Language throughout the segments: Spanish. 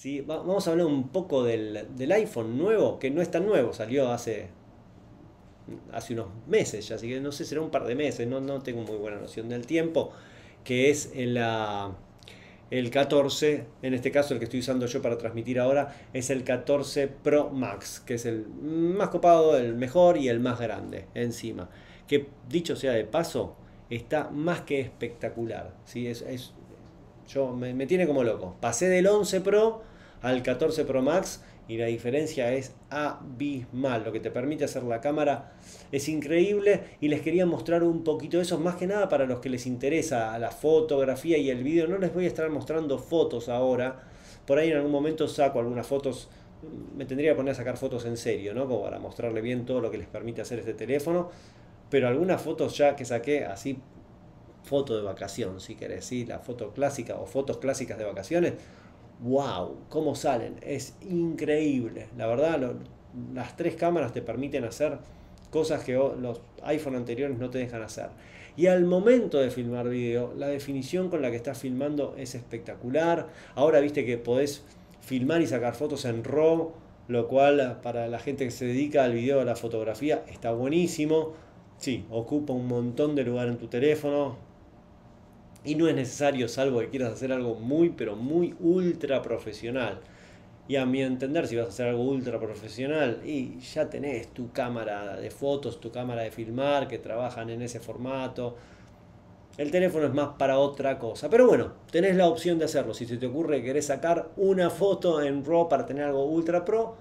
¿sí? vamos a hablar un poco del, del, iPhone nuevo, que no es tan nuevo, salió hace, hace unos meses ya, así que no sé, será un par de meses, no, no tengo muy buena noción del tiempo, que es en la el 14, en este caso el que estoy usando yo para transmitir ahora, es el 14 Pro Max, que es el más copado, el mejor y el más grande encima. Que dicho sea de paso, está más que espectacular. ¿sí? Es yo me, me, tiene como loco. Pasé del 11 Pro al 14 Pro Max y la diferencia es abismal. Lo que te permite hacer la cámara es increíble y les quería mostrar un poquito de eso, más que nada para los que les interesa la fotografía y el video. No les voy a estar mostrando fotos ahora. Por ahí en algún momento saco algunas fotos. Me tendría que poner a sacar fotos en serio, ¿no? Como para mostrarle bien todo lo que les permite hacer este teléfono. Pero algunas fotos ya que saqué así foto de vacación, si querés, ¿sí? la foto clásica o fotos clásicas de vacaciones, wow, cómo salen, es increíble. La verdad, las tres cámaras te permiten hacer cosas que los iPhone anteriores no te dejan hacer. Y al momento de filmar video, la definición con la que estás filmando es espectacular. Ahora viste que podés filmar y sacar fotos en RAW, lo cual para la gente que se dedica al video, a la fotografía, está buenísimo. Sí, ocupa un montón de lugar en tu teléfono, y no es necesario, salvo que quieras hacer algo muy, pero muy ultra profesional. Y a mi entender, si vas a hacer algo ultra profesional, y ya tenés tu cámara de fotos, tu cámara de filmar, que trabajan en ese formato. El teléfono es más para otra cosa. Pero bueno, tenés la opción de hacerlo. Si se te ocurre que querés sacar una foto en RAW para tener algo ultra pro,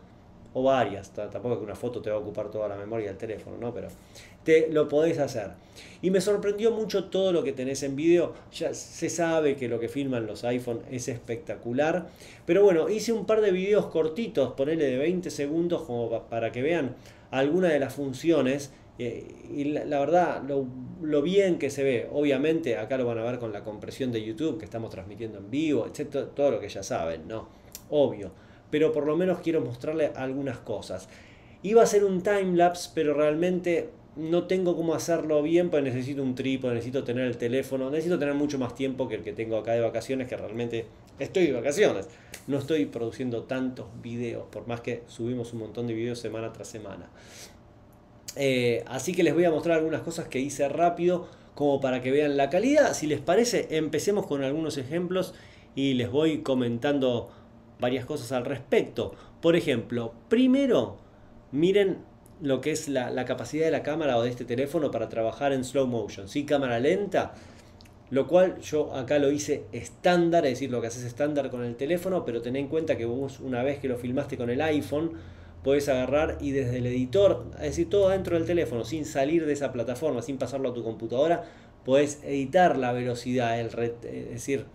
o varias, tampoco es que una foto te va a ocupar toda la memoria del teléfono, ¿no? Pero te lo podés hacer. Y me sorprendió mucho todo lo que tenés en vídeo. Ya se sabe que lo que filman los iPhone es espectacular. Pero bueno, hice un par de videos cortitos, ponele de 20 segundos como para que vean alguna de las funciones. Eh, y la, verdad, lo, lo, bien que se ve, obviamente acá lo van a ver con la compresión de YouTube que estamos transmitiendo en vivo, etc. Todo lo que ya saben, ¿no? Obvio. Pero por lo menos quiero mostrarle algunas cosas. Iba a ser un timelapse, pero realmente no tengo cómo hacerlo bien, porque necesito un trípode, necesito tener el teléfono, necesito tener mucho más tiempo que el que tengo acá de vacaciones, que realmente estoy de vacaciones. No estoy produciendo tantos videos, por más que subimos un montón de videos semana tras semana. Eh, así que les voy a mostrar algunas cosas que hice rápido, como para que vean la calidad. Si les parece, empecemos con algunos ejemplos y les voy comentando varias cosas al respecto. Por ejemplo, primero, miren lo que es la, capacidad de la cámara o de este teléfono para trabajar en slow motion, ¿sí? Cámara lenta, lo cual yo acá lo hice estándar, es decir, lo que haces estándar con el teléfono, pero ten en cuenta que vos una vez que lo filmaste con el iPhone, puedes agarrar y desde el editor, es decir, todo dentro del teléfono, sin salir de esa plataforma, sin pasarlo a tu computadora, puedes editar la velocidad, el es decir,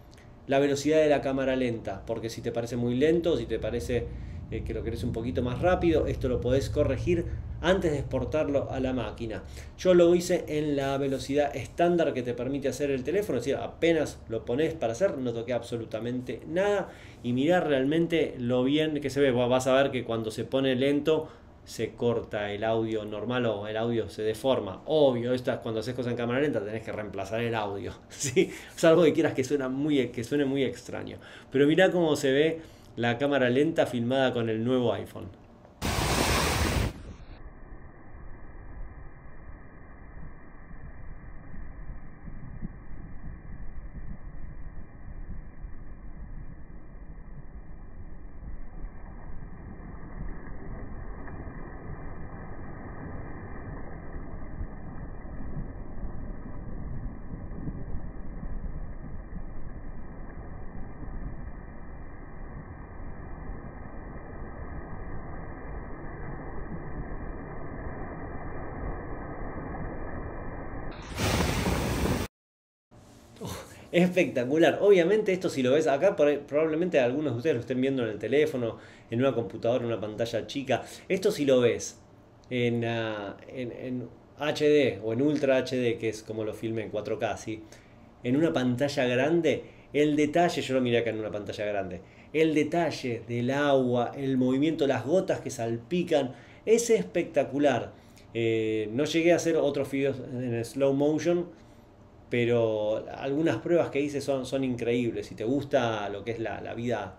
la velocidad de la cámara lenta, porque si te parece muy lento, si te parece eh, que lo querés un poquito más rápido, esto lo podés corregir antes de exportarlo a la máquina. Yo lo hice en la velocidad estándar que te permite hacer el teléfono, es decir, apenas lo pones para hacer, no toqué absolutamente nada y mirar realmente lo bien que se ve. Vas a ver que cuando se pone lento se corta el audio normal o el audio se deforma. Obvio, esto cuando haces cosas en cámara lenta tenés que reemplazar el audio, ¿sí? salvo que quieras que, suena muy, que suene muy extraño. Pero mira cómo se ve la cámara lenta filmada con el nuevo iPhone. Espectacular. Obviamente esto si lo ves acá, probablemente algunos de ustedes lo estén viendo en el teléfono, en una computadora, en una pantalla chica. Esto si lo ves en, ah, en, HD o en Ultra HD, que es como lo filme en 4K, ¿sí? en una pantalla grande, el detalle, yo lo miré acá en una pantalla grande, el detalle del agua, el movimiento, las gotas que salpican, es espectacular. Eh, no llegué a hacer otros videos en slow motion, pero algunas pruebas que hice son, son increíbles. Si te gusta lo que es la, vida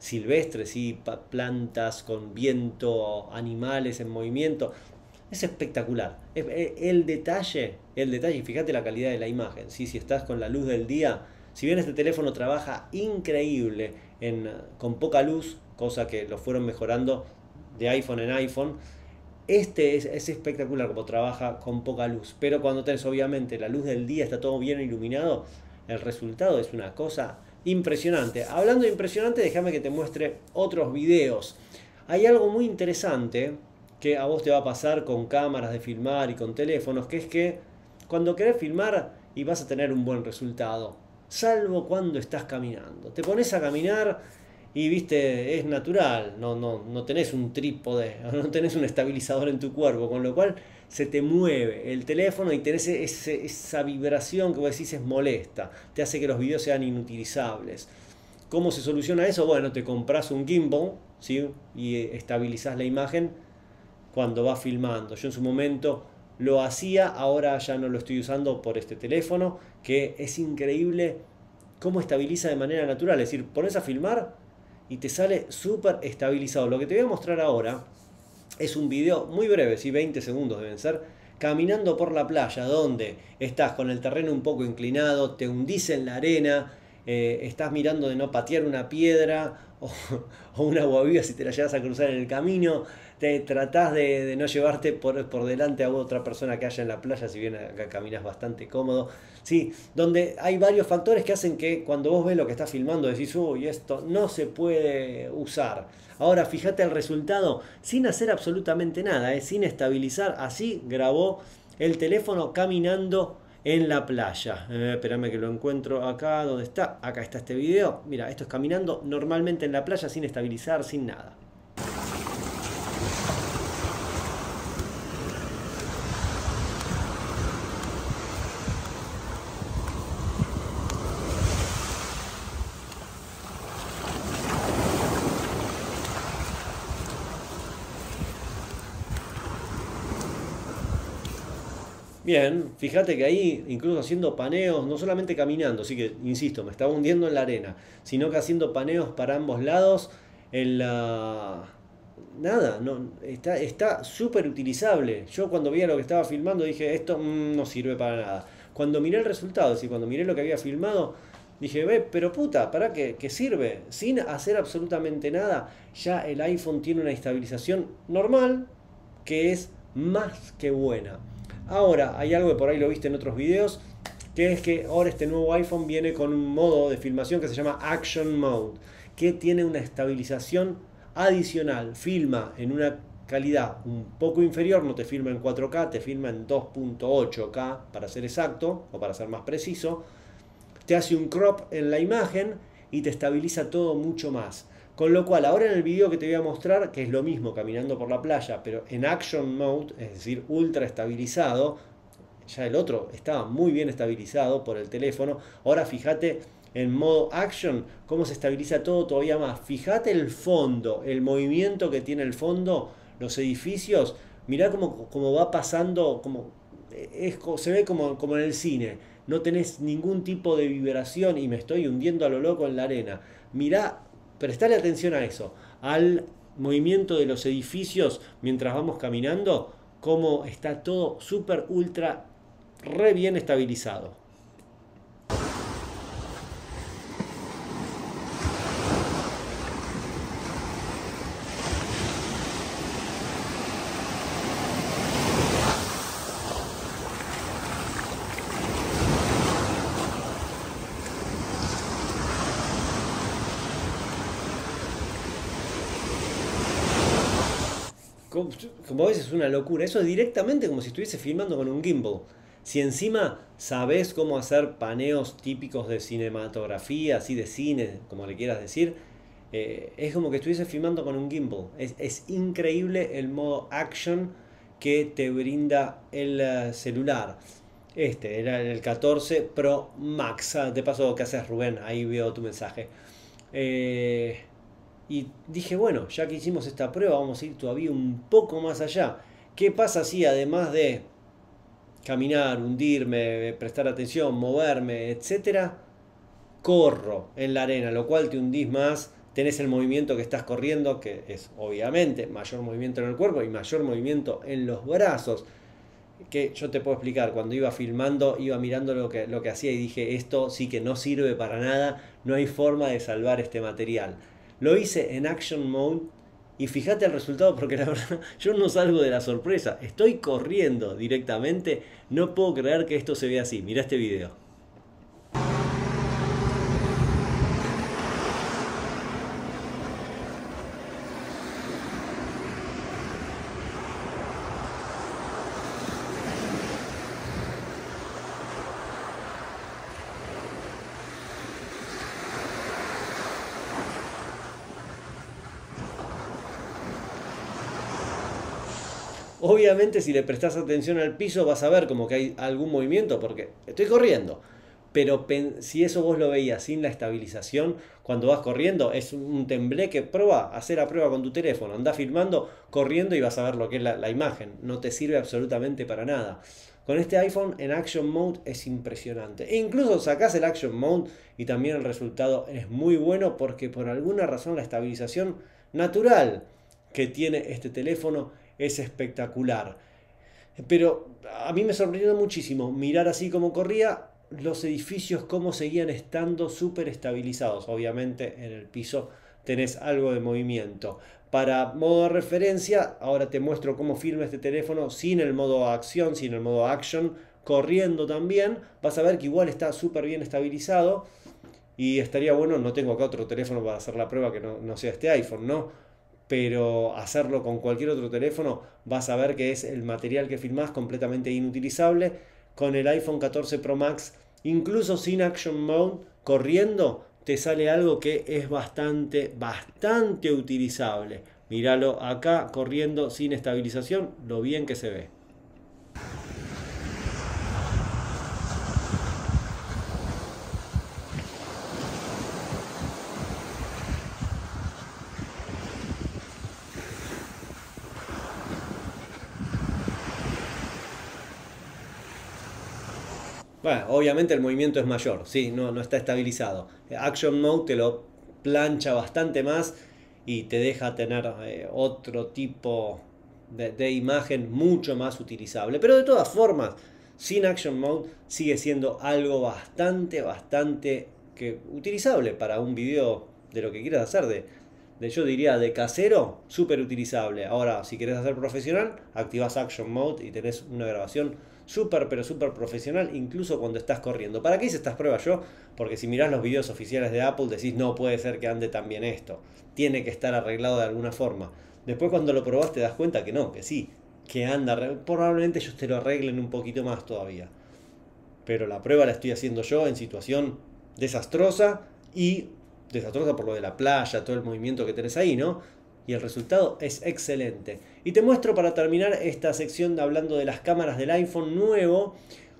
silvestres, y plantas con viento, animales en movimiento. Es espectacular. El detalle, el detalle, fíjate la calidad de la imagen. Si estás con la luz del día, si bien este teléfono trabaja increíble en, con poca luz, cosa que lo fueron mejorando de iPhone en iPhone, este es, espectacular como trabaja con poca luz, pero cuando tenés obviamente la luz del día, está todo bien iluminado, el resultado es una cosa impresionante. Hablando de impresionante, déjame que te muestre otros videos. Hay algo muy interesante que a vos te va a pasar con cámaras de filmar y con teléfonos, que es que cuando querés filmar y vas a tener un buen resultado, salvo cuando estás caminando. Te pones a caminar y viste, es natural, no, no, no tenés un trípode, no tenés un estabilizador en tu cuerpo, con lo cual se te mueve el teléfono y tenés esa vibración que vos decís es molesta, te hace que los videos sean inutilizables. ¿Cómo se soluciona eso? Bueno, te compras un gimbal ¿sí? y estabilizás la imagen cuando vas filmando. Yo en su momento lo hacía, ahora ya no lo estoy usando por este teléfono, que es increíble cómo estabiliza de manera natural. Es decir, pones a filmar y te sale súper estabilizado. Lo que te voy a mostrar ahora es un video muy breve, si 20 segundos deben ser, caminando por la playa donde estás con el terreno un poco inclinado, te hundís en la arena, eh, estás mirando de no patear una piedra o, una guavía si te la llevas a cruzar en el camino, te tratás de, no llevarte por, por, delante a otra persona que haya en la playa, si bien acá caminas bastante cómodo. Sí, donde hay varios factores que hacen que cuando vos ves lo que estás filmando decís, uy, esto no se puede usar. Ahora fíjate el resultado sin hacer absolutamente nada, ¿eh? sin estabilizar, así grabó el teléfono caminando en la playa. Eh, espérame que lo encuentro acá, ¿dónde está? Acá está este video. Mira, esto es caminando normalmente en la playa sin estabilizar, sin nada. Bien, fíjate que ahí, incluso haciendo paneos, no solamente caminando, así que, insisto, me estaba hundiendo en la arena, sino que haciendo paneos para ambos lados, en la... Nada, no, está súper utilizable. Yo cuando veía lo que estaba filmando dije, esto mm, no sirve para nada. Cuando miré el resultado, es cuando miré lo que había filmado, dije, ve, pero puta, ¿para qué? ¿Qué sirve? Sin hacer absolutamente nada, ya el iPhone tiene una estabilización normal que es más que buena. Ahora, hay algo que por ahí lo viste en otros videos, que es que ahora este nuevo iPhone viene con un modo de filmación que se llama Action Mode, que tiene una estabilización adicional, filma en una calidad un poco inferior, no te filma en 4K, te filma en 2.8K para ser exacto o para ser más preciso, te hace un crop en la imagen y te estabiliza todo mucho más. Con lo cual, ahora en el video que te voy a mostrar, que es lo mismo caminando por la playa, pero en action mode, es decir, ultra estabilizado, ya el otro estaba muy bien estabilizado por el teléfono. Ahora fíjate en modo action cómo se estabiliza todo todavía más. Fíjate el fondo, el movimiento que tiene el fondo, los edificios. Mirá cómo, cómo va pasando, como, es, se ve como, como en el cine. No tenés ningún tipo de vibración y me estoy hundiendo a lo loco en la arena. Mirá Prestale atención a eso, al movimiento de los edificios mientras vamos caminando, cómo está todo súper, ultra, re bien estabilizado. Como, ves es una locura. Eso es directamente como si estuviese filmando con un gimbal. Si encima sabes cómo hacer paneos típicos de cinematografía, así de cine, como le quieras decir, eh, es como que estuviese filmando con un gimbal. Es, increíble el modo action que te brinda el eh, celular. Este era el 14 Pro Max. Ah, de paso, ¿qué haces Rubén? Ahí veo tu mensaje. Eh, y dije, bueno, ya que hicimos esta prueba, vamos a ir todavía un poco más allá. ¿Qué pasa si además de caminar, hundirme, prestar atención, moverme, etcétera, corro en la arena, lo cual te hundís más, tenés el movimiento que estás corriendo, que es obviamente mayor movimiento en el cuerpo y mayor movimiento en los brazos. Que yo te puedo explicar, cuando iba filmando, iba mirando lo que, lo que hacía y dije, esto sí que no sirve para nada, no hay forma de salvar este material. Lo hice en Action Mode y fíjate el resultado porque la verdad yo no salgo de la sorpresa, estoy corriendo directamente, no puedo creer que esto se vea así, mira este video. Obviamente si le prestas atención al piso vas a ver como que hay algún movimiento porque estoy corriendo. Pero si eso vos lo veías sin la estabilización, cuando vas corriendo es un tembleque. Prueba, hacer a prueba con tu teléfono. Anda filmando, corriendo y vas a ver lo que es la, la imagen. No te sirve absolutamente para nada. Con este iPhone en Action Mode es impresionante. E incluso sacás el Action Mode y también el resultado es muy bueno porque por alguna razón la estabilización natural que tiene este teléfono es espectacular. Pero a mí me sorprendió muchísimo mirar así como corría los edificios, cómo seguían estando súper estabilizados. Obviamente en el piso tenés algo de movimiento. Para modo de referencia, ahora te muestro cómo filma este teléfono sin el modo acción, sin el modo action, corriendo también. Vas a ver que igual está súper bien estabilizado. Y estaría bueno, no tengo acá otro teléfono para hacer la prueba que no, no sea este iPhone, ¿no? Pero hacerlo con cualquier otro teléfono vas a ver que es el material que filmás completamente inutilizable. Con el iPhone 14 Pro Max, incluso sin Action Mode, corriendo, te sale algo que es bastante, bastante utilizable. Míralo acá, corriendo sin estabilización, lo bien que se ve. Bueno, obviamente el movimiento es mayor, sí, no, no está estabilizado. Action Mode te lo plancha bastante más y te deja tener eh, otro tipo de, imagen mucho más utilizable. Pero de todas formas, sin Action Mode sigue siendo algo bastante, bastante que, utilizable para un video de lo que quieras hacer, de, de yo diría de casero, súper utilizable. Ahora, si quieres hacer profesional, activas Action Mode y tenés una grabación súper, pero súper profesional, incluso cuando estás corriendo. ¿Para qué hice estas pruebas yo? Porque si mirás los videos oficiales de Apple, decís, no puede ser que ande tan bien esto. Tiene que estar arreglado de alguna forma. Después cuando lo probás te das cuenta que no, que sí, que anda. Probablemente ellos te lo arreglen un poquito más todavía. Pero la prueba la estoy haciendo yo en situación desastrosa y desastrosa por lo de la playa, todo el movimiento que tenés ahí, ¿no? y el resultado es excelente. Y te muestro para terminar esta sección hablando de las cámaras del iPhone nuevo,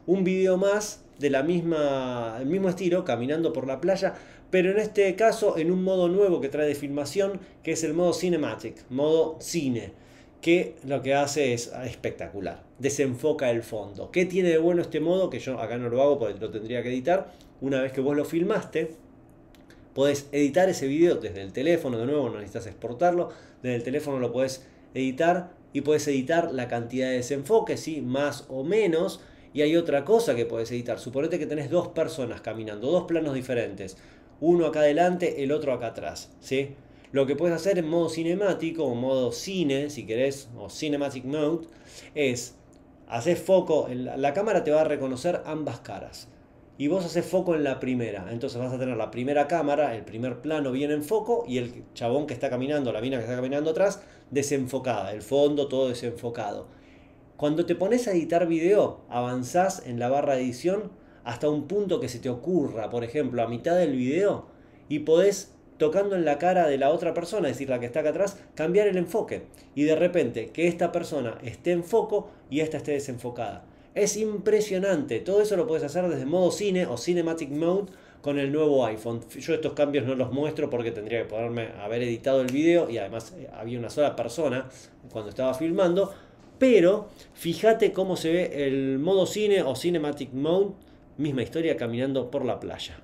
un video más de la misma, el mismo estilo, caminando por la playa, pero en este caso en un modo nuevo que trae de filmación, que es el modo Cinematic, modo cine, que lo que hace es espectacular, desenfoca el fondo. ¿Qué tiene de bueno este modo? Que yo acá no lo hago porque lo tendría que editar. Una vez que vos lo filmaste, Podés editar ese video desde el teléfono, de nuevo no necesitas exportarlo, desde el teléfono lo podés editar y puedes editar la cantidad de desenfoque, ¿sí? más o menos. Y hay otra cosa que puedes editar. Suponete que tenés dos personas caminando, dos planos diferentes. Uno acá adelante, el otro acá atrás. ¿sí? Lo que puedes hacer en modo cinemático o modo cine, si querés, o cinematic mode, es hacer foco, la cámara te va a reconocer ambas caras y vos haces foco en la primera. Entonces vas a tener la primera cámara, el primer plano bien en foco y el chabón que está caminando, la mina que está caminando atrás, desenfocada, el fondo todo desenfocado. Cuando te pones a editar video, avanzás en la barra de edición hasta un punto que se te ocurra, por ejemplo, a mitad del video y podés tocando en la cara de la otra persona, es decir, la que está acá atrás, cambiar el enfoque y de repente que esta persona esté en foco y esta esté desenfocada. Es impresionante. Todo eso lo puedes hacer desde modo cine o Cinematic Mode con el nuevo iPhone. Yo estos cambios no los muestro porque tendría que poderme haber editado el video y además eh, había una sola persona cuando estaba filmando. Pero fíjate cómo se ve el modo cine o Cinematic Mode, misma historia caminando por la playa.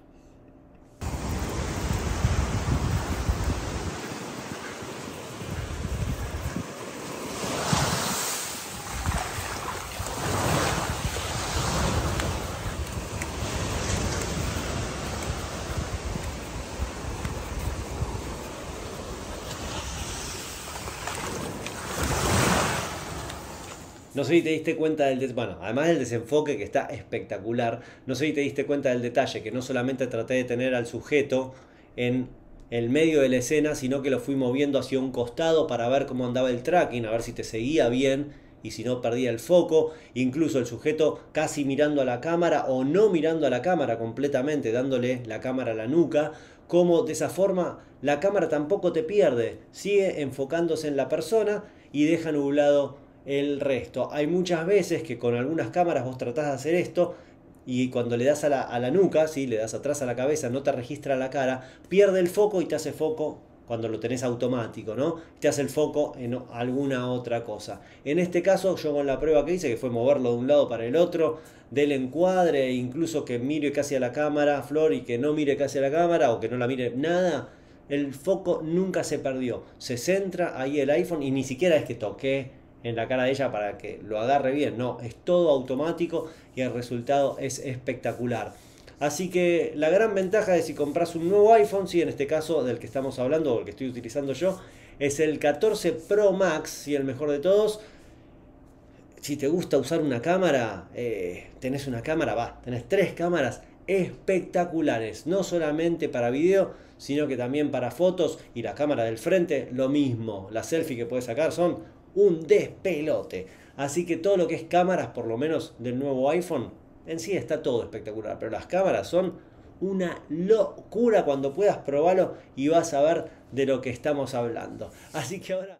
No sé si te diste cuenta del... Bueno, además del desenfoque que está espectacular, no sé si te diste cuenta del detalle, que no solamente traté de tener al sujeto en el medio de la escena, sino que lo fui moviendo hacia un costado para ver cómo andaba el tracking, a ver si te seguía bien y si no perdía el foco, incluso el sujeto casi mirando a la cámara o no mirando a la cámara completamente, dándole la cámara a la nuca, como de esa forma la cámara tampoco te pierde, sigue enfocándose en la persona y deja nublado el resto. Hay muchas veces que con algunas cámaras vos tratás de hacer esto y cuando le das a la, a la nuca, ¿sí? le das atrás a la cabeza, no te registra la cara, pierde el foco y te hace foco cuando lo tenés automático, ¿no? Te hace el foco en alguna otra cosa. En este caso, yo con la prueba que hice, que fue moverlo de un lado para el otro, del encuadre, incluso que mire casi a la cámara, Flor, y que no mire casi a la cámara, o que no la mire nada, el foco nunca se perdió. Se centra ahí el iPhone y ni siquiera es que toqué en la cara de ella para que lo agarre bien. No, es todo automático y el resultado es espectacular. Así que la gran ventaja de si compras un nuevo iPhone, sí, en este caso del que estamos hablando o el que estoy utilizando yo, es el 14 Pro Max, y el mejor de todos. Si te gusta usar una cámara, eh, tenés una cámara, va, tenés tres cámaras espectaculares, no solamente para video, sino que también para fotos y la cámara del frente, lo mismo. Las selfies que puedes sacar son un despelote. Así que todo lo que es cámaras, por lo menos del nuevo iPhone, en sí está todo espectacular, pero las cámaras son una locura cuando puedas probarlo y vas a ver de lo que estamos hablando. Así que ahora...